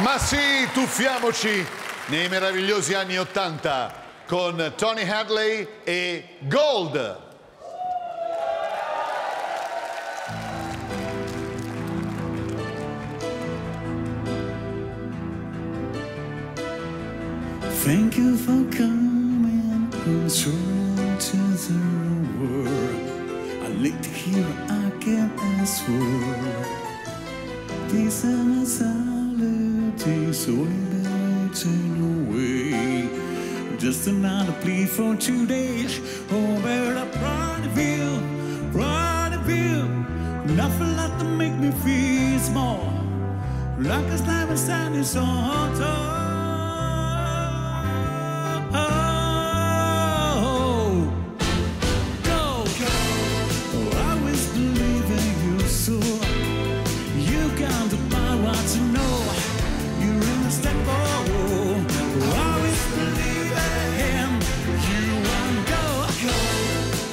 Ma sì, tuffiamoci nei meravigliosi anni Ottanta con Tony Hadley e Gold. Thank you for coming so to the world. I like to hear I can ask for. These are only melting away. Just another plea for two days. Oh, but I'm proud of you, proud of you. Nothing left to make me feel small. Like a slime standing so tall.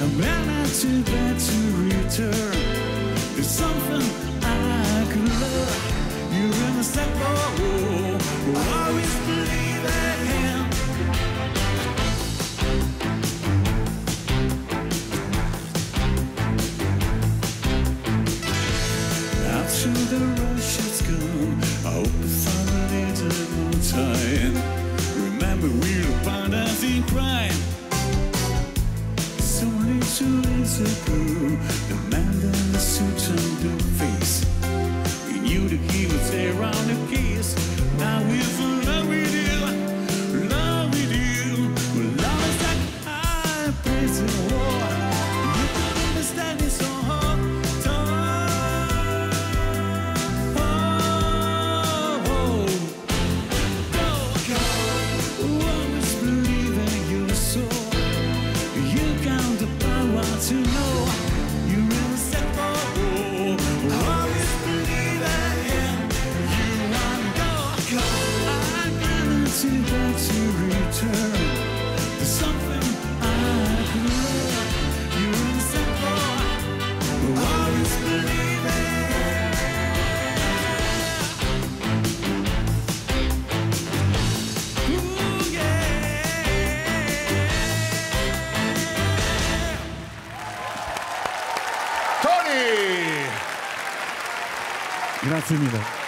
And when I'm too bad to return, there's something I could love. You're in a step. Oh, I always believe in him. After the rush has gone, I hope we find a little more time. Remember, we were bound as in crime. Two days ago, the man in the suit and the face. He knew that he was there on the case. Now he's Grazie mille.